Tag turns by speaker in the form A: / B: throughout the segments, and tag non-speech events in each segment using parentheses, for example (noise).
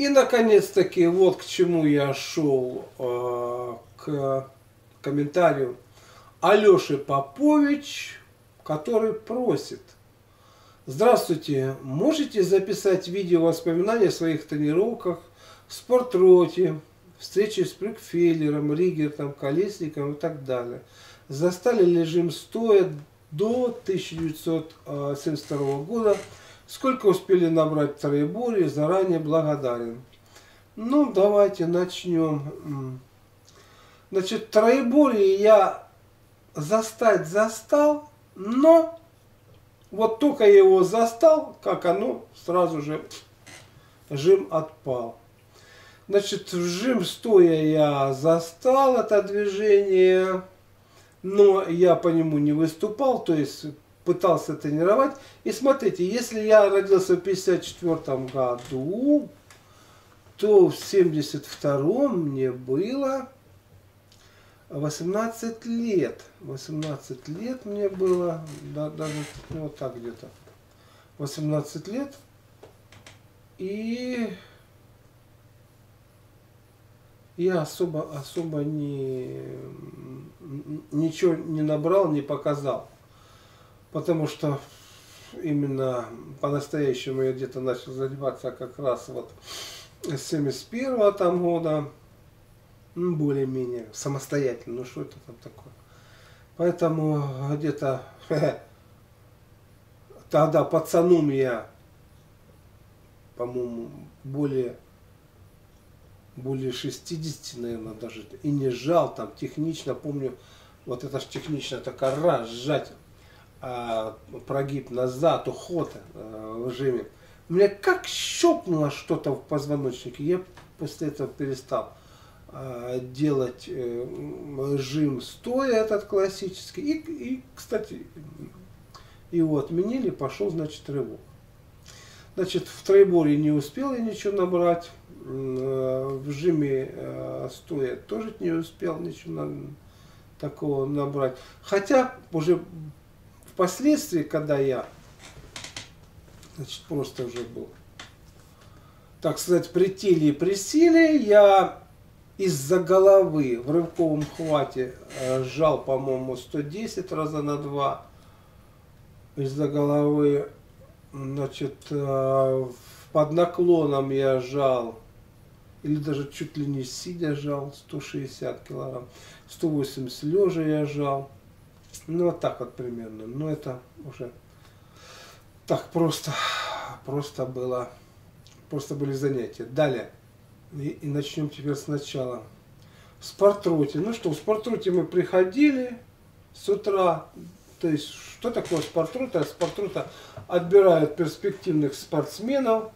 A: И, наконец-таки, вот к чему я шел, э, к комментарию Алеши Попович, который просит. Здравствуйте, можете записать видео воспоминания о своих тренировках в спортроте, встречи с Брюкфеллером, Ригертом, Колесником и так далее. Застали режим стоя до 1972 года. Сколько успели набрать троеборье, заранее благодарен. Ну, давайте начнем. Значит, троеборье я застать застал, но вот только я его застал, как оно сразу же жим отпал. Значит, в жим стоя я застал это движение, но я по нему не выступал, то есть пытался тренировать. И смотрите, если я родился в 54 году, то в 72 мне было 18 лет. 18 лет мне было, да, даже ну, вот так где-то. 18 лет. И я особо, особо не, ничего не набрал, не показал. Потому что именно по-настоящему я где-то начал заниматься как раз вот с 71 там года ну, более-менее самостоятельно. Ну что это там такое? Поэтому где-то (laughs) тогда пацаном я, по-моему, более более 60, наверное, даже, и не сжал там технично, помню, вот это же технично такая раз сжать прогиб назад, уход а, в жиме. Мне как щелкнуло что-то в позвоночнике, я после этого перестал. А, делать э, жим стоя этот классический. И, и, кстати, его отменили, пошел, значит, рывок. Значит, в тройборе не успел я ничего набрать. Э, в жиме э, стоя тоже не успел ничего такого набрать. Хотя уже впоследствии, когда я значит, просто уже был, так сказать, при теле и при силе, я из-за головы в рывковом хвате э, сжал, по-моему, 110 раза на два. Из-за головы, значит, э, под наклоном я жал, или даже чуть ли не сидя жал, 160 килограмм. 180 лежа я жал. Ну, вот так вот примерно. Но это уже так просто, просто было, просто были занятия. Далее. И, и начнем теперь сначала. В спортруте. Ну что, в спортруте мы приходили с утра. То есть, что такое спортрута? Спортрута отбирают перспективных спортсменов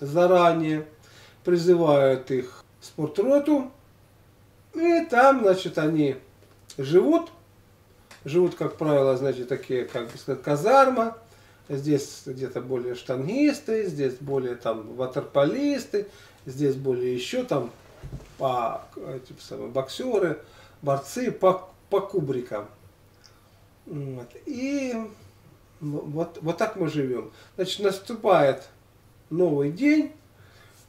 A: заранее, призывают их в спортроту. И там, значит, они живут. Живут, как правило, значит, такие, как казарма. Здесь где-то более штангисты, здесь более там ватерполисты, здесь более еще там по этим самым боксеры, борцы по, по кубрикам. Вот. И вот, вот так мы живем. Значит, наступает новый день,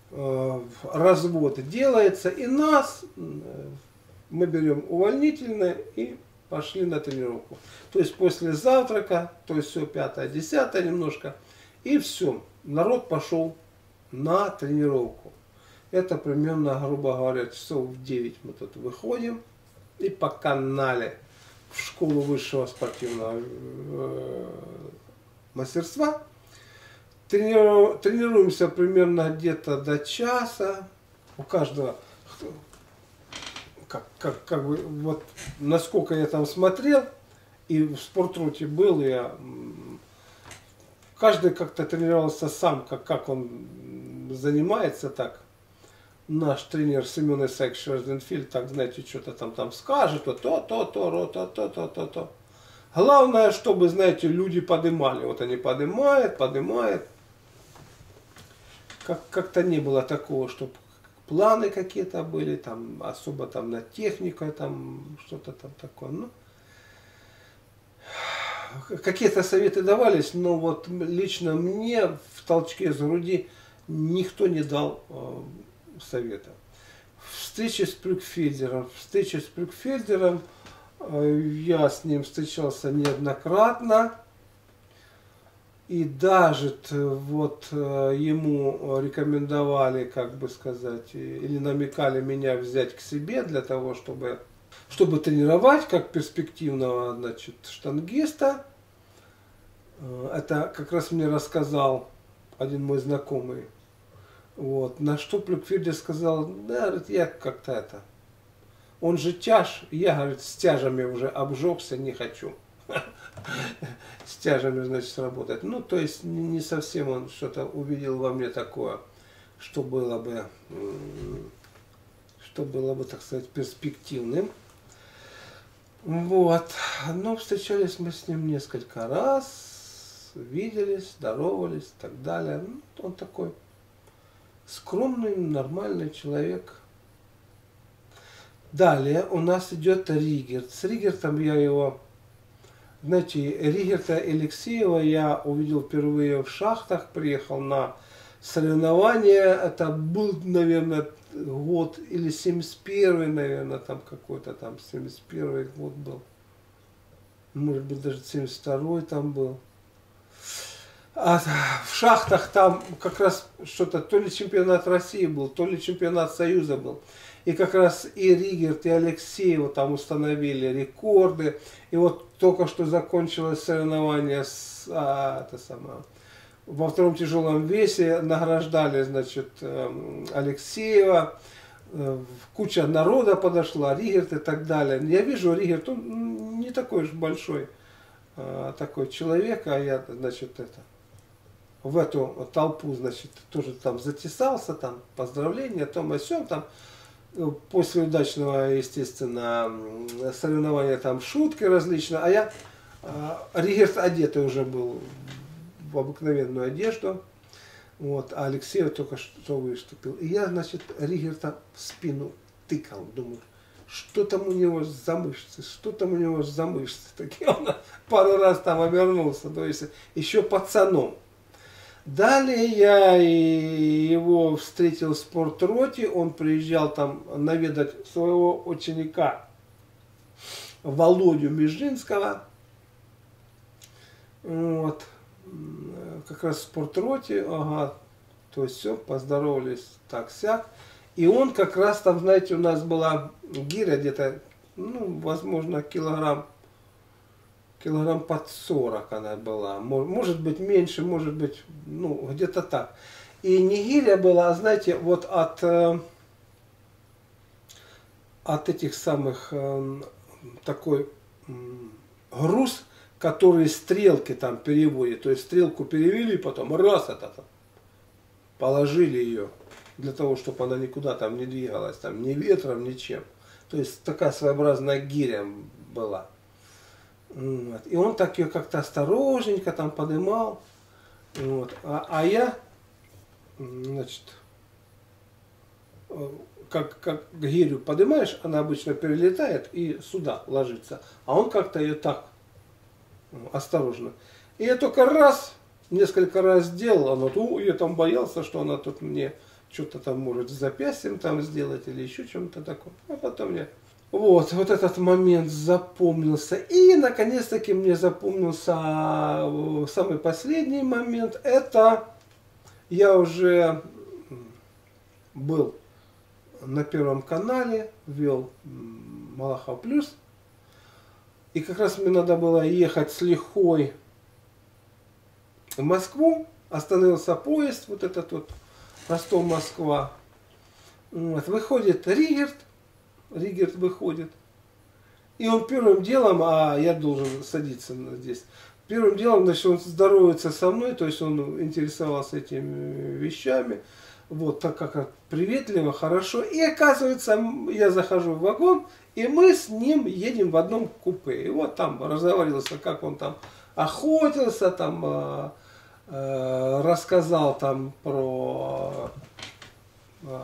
A: э, развод делается, и нас э, мы берем увольнительное и пошли на тренировку. То есть после завтрака, то есть все пятое, десятое немножко, и все, народ пошел на тренировку. Это примерно, грубо говоря, часов в 9 мы тут выходим и по канале в школу высшего спортивного э, мастерства. тренируемся примерно где-то до часа. У каждого, как, как, как бы, вот насколько я там смотрел, и в спортруте был, я каждый как-то тренировался сам, как, как он занимается так наш тренер Семен Исаак Шверденфильд, так, знаете, что-то там, там скажет, то, то, то, то, то, то, то, то, то. Главное, чтобы, знаете, люди подымали. Вот они подымают, подымают. Как, как-то не было такого, чтобы планы какие-то были, там особо там на технику, там что-то там такое. Ну, какие-то советы давались, но вот лично мне в толчке с груди никто не дал совета. Встреча с Плюкфельдером. Встреча с Плюкфельдером, я с ним встречался неоднократно. И даже вот ему рекомендовали, как бы сказать, или намекали меня взять к себе для того, чтобы чтобы тренировать как перспективного значит, штангиста. Э, это как раз мне рассказал один мой знакомый. Вот. На что Плюкфильдер сказал, да, я как-то это. Он же тяж, я, говорит, с тяжами уже обжегся, не хочу. С тяжами, значит, работать. Ну, то есть не совсем он что-то увидел во мне такое, что было бы, что было бы, так сказать, перспективным. Вот. Ну, встречались мы с ним несколько раз, виделись, здоровались и так далее. Ну, он такой скромный, нормальный человек. Далее у нас идет Ригерт. С Ригертом я его... Знаете, Ригерта Алексеева я увидел впервые в шахтах, приехал на соревнования. Это был, наверное, год, или 71 наверное, там какой-то там, 71 год был. Может быть, даже 72 там был. А в шахтах там как раз что-то, то ли чемпионат России был, то ли чемпионат Союза был. И как раз и Ригерт, и Алексеева там установили рекорды. И вот только что закончилось соревнование с, а, это самое, во втором тяжелом весе награждали, значит, эм, Алексеева, э, куча народа подошла, Ригерт и так далее. Я вижу Ригерт, он не такой уж большой э, такой человек, а я, значит, это, в эту толпу, значит, тоже там затесался, там, поздравления, том и сём, там, после удачного, естественно, соревнования, там, шутки различные, а я, Ригерт одетый уже был в обыкновенную одежду. Вот, а Алексей только что выступил. И я, значит, Ригерта в спину тыкал, думаю, что там у него за мышцы, что там у него за мышцы. Так и он (laughs) пару раз там обернулся, то есть еще пацаном. Далее я его встретил в спортроте, он приезжал там наведать своего ученика Володю Межинского. Вот как раз в спортроте, ага, то есть все, поздоровались так-сяк. И он как раз там, знаете, у нас была гиря где-то, ну, возможно, килограмм, килограмм под 40 она была. Может быть меньше, может быть, ну, где-то так. И не гиря была, знаете, вот от, э, от этих самых, э, такой груз, которые стрелки там переводят. То есть стрелку перевели, потом раз это там, положили ее для того, чтобы она никуда там не двигалась, там ни ветром, ничем. То есть такая своеобразная гиря была. Вот. И он так ее как-то осторожненько там поднимал. Вот. А, а я, значит, как, как гирю поднимаешь, она обычно перелетает и сюда ложится. А он как-то ее так осторожно. И я только раз, несколько раз сделал, она, ну, я там боялся, что она тут мне что-то там может с запястьем там сделать или еще чем-то такое. А потом я... Вот, вот этот момент запомнился. И, наконец-таки, мне запомнился э, самый последний момент. Это я уже был на Первом канале, вел Малахов Плюс. И как раз мне надо было ехать с лихой в Москву. Остановился поезд, вот этот вот Ростов-Москва. Вот, выходит Ригерт, Ригерт выходит. И он первым делом, а я должен садиться здесь, первым делом, значит, он здоровается со мной, то есть он интересовался этими вещами, вот, так как приветливо, хорошо. И оказывается, я захожу в вагон, и мы с ним едем в одном купе. И вот там разговаривался, как он там охотился, там э, э, рассказал там про э,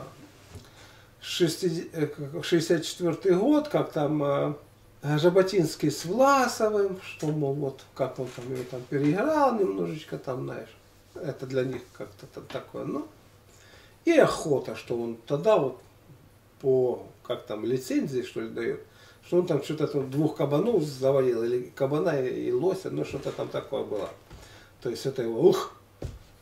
A: 64 э, год, как там э, Жаботинский с Власовым, что, мол, вот, как он там его там переиграл немножечко, там, знаешь, это для них как-то такое, ну, и охота, что он тогда вот по, как там, лицензии, что ли, дает, что он там что-то там двух кабанов завалил, или кабана и лося, ну что-то там такое было. То есть это его, ух,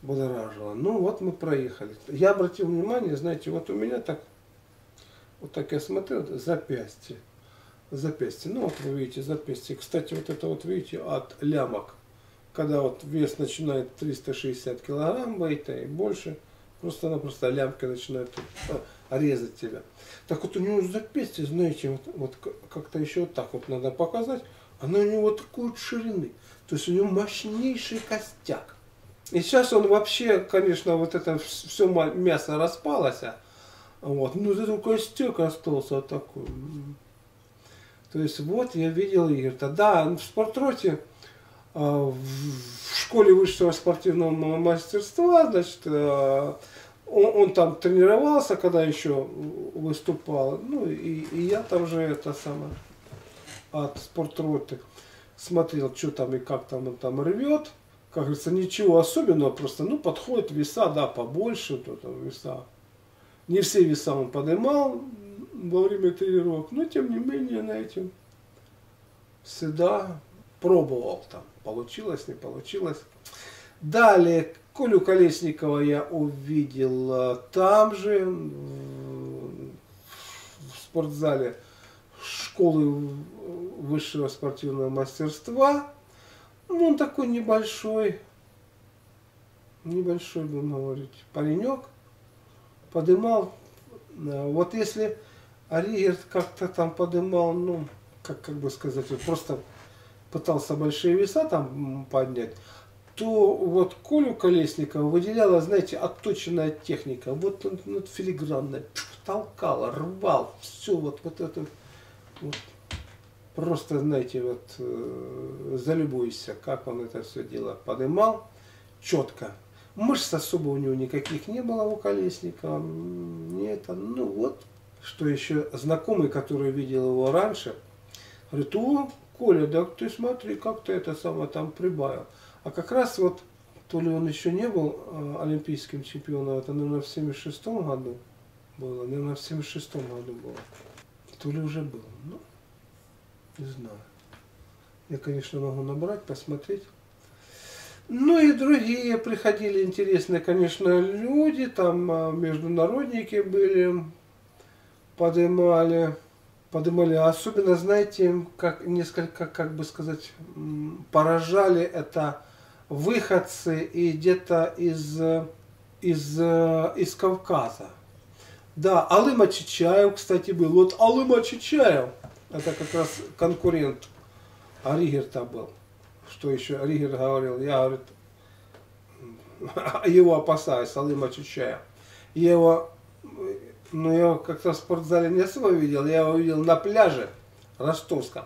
A: будоражило. Ну вот мы проехали. Я обратил внимание, знаете, вот у меня так, вот так я смотрел, запястье. Запястье. Ну вот вы видите запястье. Кстати, вот это вот видите от лямок. Когда вот вес начинает 360 килограмм бейта и больше, просто-напросто лямки начинают а, резать тебя. Так вот у него запястье, знаете, вот, вот как-то еще вот так вот надо показать. Она у него такой вот ширины. То есть у него мощнейший костяк. И сейчас он вообще, конечно, вот это все мясо распалось. Вот. Ну, это костяк остался такой. То есть вот я видел Игорь. Да, в спортроте, а, в школе высшего спортивного мастерства, значит, а, он, он там тренировался, когда еще выступал. Ну, и, и я там же это самое от спортроты смотрел, что там и как там он там рвет как говорится, ничего особенного, просто, ну, подходит веса, да, побольше, то там веса. Не все веса он поднимал во время тренировок, но, тем не менее, на этим всегда пробовал там, получилось, не получилось. Далее, Колю Колесникова я увидел э, там же, в спортзале школы высшего спортивного мастерства. Ну, он такой небольшой, небольшой, будем говорить, паренек, подымал. Вот если Аригерт как-то там подымал, ну, как, как бы сказать, вот просто пытался большие веса там поднять, то вот Колю Колесникова выделяла, знаете, отточенная техника. Вот он вот, филигранная, толкал, рвал, все вот, вот это вот, просто, знаете, вот э, залюбуйся, как он это все дело поднимал, четко. Мышц особо у него никаких не было у Колесника. Не это, ну вот, что еще знакомый, который видел его раньше, говорит, о, Коля, да ты смотри, как ты это самое там прибавил. А как раз вот, то ли он еще не был э, олимпийским чемпионом, это, наверное, в 76 году было, наверное, в 76 году было, то ли уже был. Ну, не знаю. Я, конечно, могу набрать, посмотреть. Ну и другие приходили интересные, конечно, люди, там а, международники были, поднимали, поднимали. Особенно, знаете, как несколько, как бы сказать, поражали это выходцы и где-то из, из, из Кавказа. Да, Алыма Чичаев, кстати, был. Вот Алыма Чичаев – это как раз конкурент Ригерта был. Что еще Ригер говорил, я, говорит, (laughs) его опасаюсь, Алыма Чучая. Я его, ну, его как-то в спортзале не особо видел, я его видел на пляже ростовском.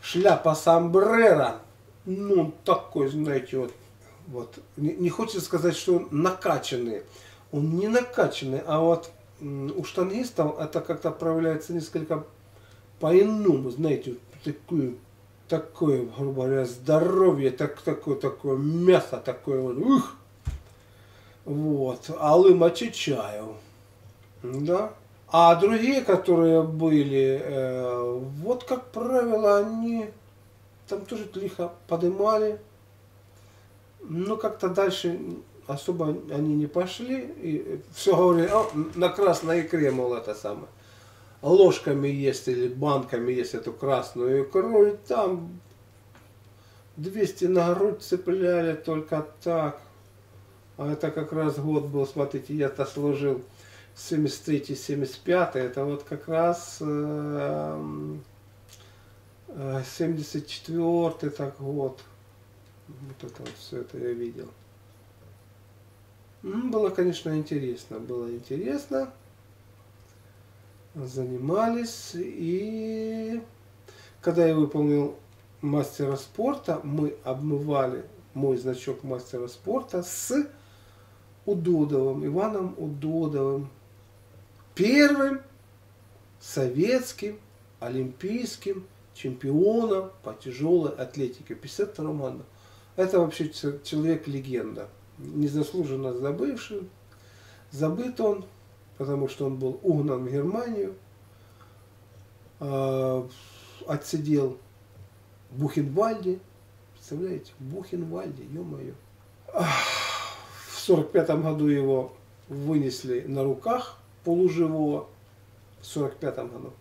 A: Шляпа сомбрера, ну, такой, знаете, вот, вот. Не, не хочется сказать, что он накачанный. Он не накачанный, а вот у штангистов это как-то проявляется несколько по-иному, знаете, такое, такое, грубо говоря, здоровье, так, такое, такое мясо, такое вот, ух! Вот, Алым Чичаев, да. А другие, которые были, э, вот, как правило, они там тоже лихо поднимали, но как-то дальше особо они не пошли, и все говорили, на красной икре, мол, это самое ложками есть или банками есть эту красную икру, и там 200 на грудь цепляли только так. А это как раз год был, смотрите, я-то служил 73-75, это вот как раз 74 э, так год. Вот это вот все это я видел. Было, конечно, интересно, было интересно занимались. И когда я выполнил мастера спорта, мы обмывали мой значок мастера спорта с Удодовым, Иваном Удодовым, первым советским олимпийским чемпионом по тяжелой атлетике 52 года. Это вообще человек-легенда, незаслуженно забывший, Забыт он, потому что он был угнан в Германию, э, отсидел в Бухенвальде. Представляете, в Бухенвальде, ё-моё. В сорок пятом году его вынесли на руках полуживого. В сорок пятом году.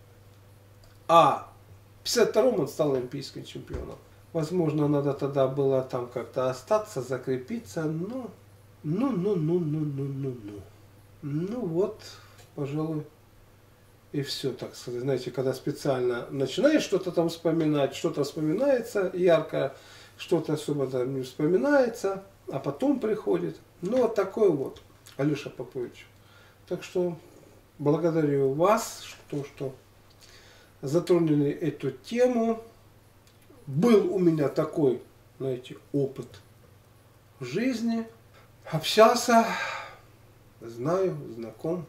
A: А в 52-м он стал олимпийским чемпионом. Возможно, надо тогда было там как-то остаться, закрепиться, но... Ну, Ну вот, пожалуй, и все, так сказать. Знаете, когда специально начинаешь что-то там вспоминать, что-то вспоминается ярко, что-то особо там не вспоминается, а потом приходит. Ну, вот такой вот, Алеша Попович. Так что благодарю вас, что, что затронули эту тему. Был у меня такой, знаете, опыт в жизни. Общался, знаю, знаком